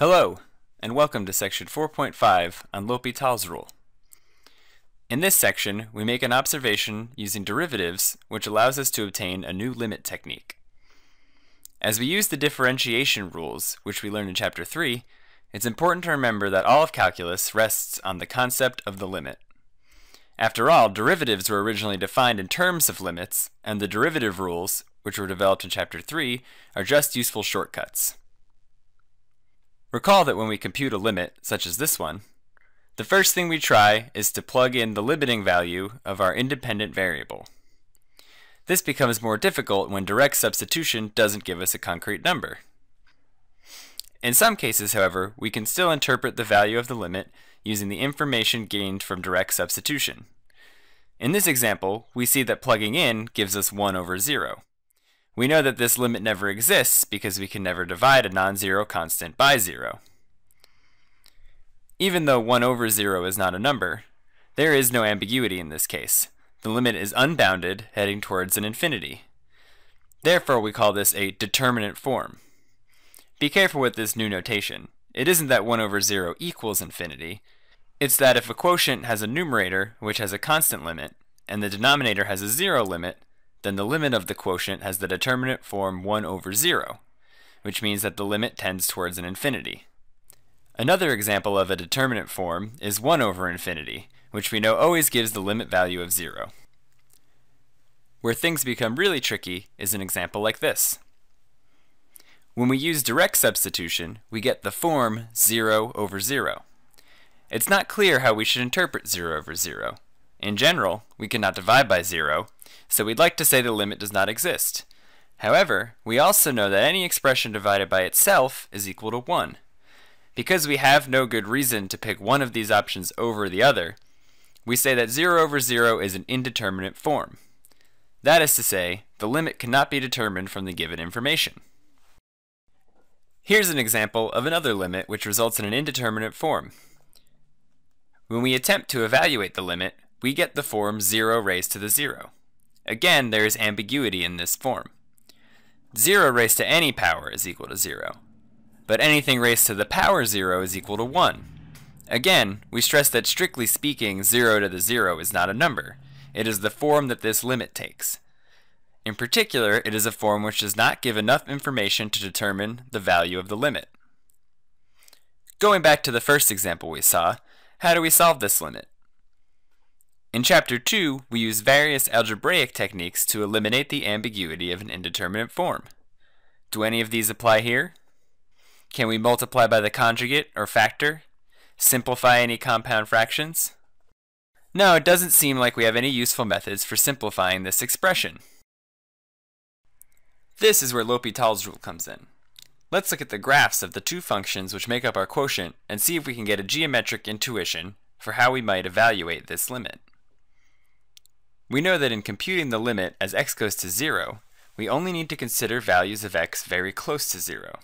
Hello, and welcome to section 4.5 on L'Hopital's rule. In this section, we make an observation using derivatives, which allows us to obtain a new limit technique. As we use the differentiation rules, which we learned in chapter 3, it's important to remember that all of calculus rests on the concept of the limit. After all, derivatives were originally defined in terms of limits, and the derivative rules, which were developed in chapter 3, are just useful shortcuts. Recall that when we compute a limit, such as this one, the first thing we try is to plug in the limiting value of our independent variable. This becomes more difficult when direct substitution doesn't give us a concrete number. In some cases, however, we can still interpret the value of the limit using the information gained from direct substitution. In this example, we see that plugging in gives us 1 over 0. We know that this limit never exists because we can never divide a non-zero constant by 0. Even though 1 over 0 is not a number, there is no ambiguity in this case. The limit is unbounded, heading towards an infinity. Therefore, we call this a determinant form. Be careful with this new notation. It isn't that 1 over 0 equals infinity. It's that if a quotient has a numerator which has a constant limit, and the denominator has a zero limit, then the limit of the quotient has the determinant form 1 over 0, which means that the limit tends towards an infinity. Another example of a determinant form is 1 over infinity, which we know always gives the limit value of 0. Where things become really tricky is an example like this. When we use direct substitution, we get the form 0 over 0. It's not clear how we should interpret 0 over 0. In general, we cannot divide by 0, so we'd like to say the limit does not exist. However, we also know that any expression divided by itself is equal to 1. Because we have no good reason to pick one of these options over the other, we say that 0 over 0 is an indeterminate form. That is to say, the limit cannot be determined from the given information. Here's an example of another limit which results in an indeterminate form. When we attempt to evaluate the limit, we get the form 0 raised to the 0. Again, there is ambiguity in this form. 0 raised to any power is equal to 0, but anything raised to the power 0 is equal to 1. Again, we stress that strictly speaking, 0 to the 0 is not a number. It is the form that this limit takes. In particular, it is a form which does not give enough information to determine the value of the limit. Going back to the first example we saw, how do we solve this limit? In Chapter 2, we use various algebraic techniques to eliminate the ambiguity of an indeterminate form. Do any of these apply here? Can we multiply by the conjugate or factor? Simplify any compound fractions? No, it doesn't seem like we have any useful methods for simplifying this expression. This is where L'Hopital's rule comes in. Let's look at the graphs of the two functions which make up our quotient and see if we can get a geometric intuition for how we might evaluate this limit. We know that in computing the limit as x goes to 0, we only need to consider values of x very close to 0.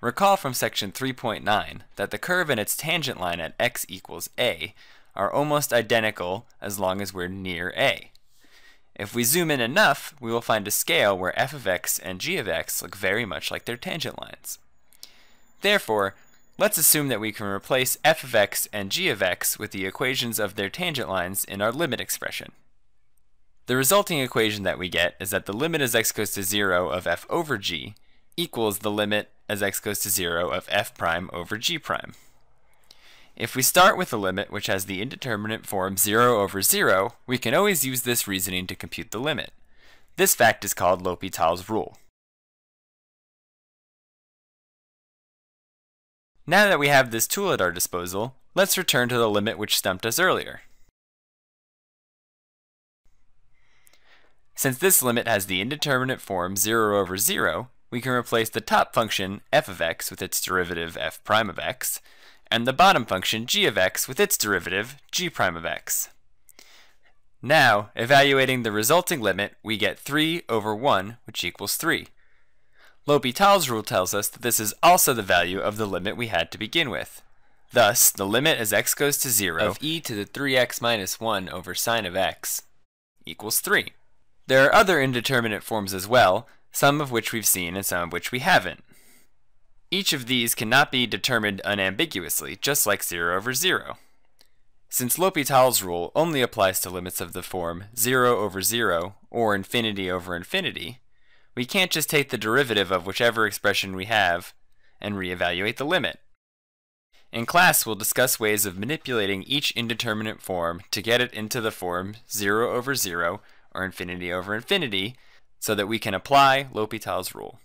Recall from section 3.9 that the curve and its tangent line at x equals a are almost identical as long as we're near a. If we zoom in enough, we will find a scale where f of x and g of x look very much like their tangent lines. Therefore, let's assume that we can replace f of x and g of x with the equations of their tangent lines in our limit expression. The resulting equation that we get is that the limit as x goes to 0 of f over g equals the limit as x goes to 0 of f prime over g prime. If we start with a limit which has the indeterminate form 0 over 0, we can always use this reasoning to compute the limit. This fact is called L'Hopital's rule. Now that we have this tool at our disposal, let's return to the limit which stumped us earlier. Since this limit has the indeterminate form 0 over 0, we can replace the top function f of x with its derivative f prime of x, and the bottom function g of x with its derivative g prime of x. Now, evaluating the resulting limit, we get 3 over 1, which equals 3. L'Hopital's rule tells us that this is also the value of the limit we had to begin with. Thus, the limit as x goes to 0 of e to the 3x minus 1 over sine of x equals 3. There are other indeterminate forms as well, some of which we've seen and some of which we haven't Each of these cannot be determined unambiguously, just like 0 over 0. Since L'Hopital's rule only applies to limits of the form 0 over 0 or infinity over infinity, we can't just take the derivative of whichever expression we have and reevaluate the limit. In class, we'll discuss ways of manipulating each indeterminate form to get it into the form 0 over 0 or infinity over infinity so that we can apply L'Hopital's rule.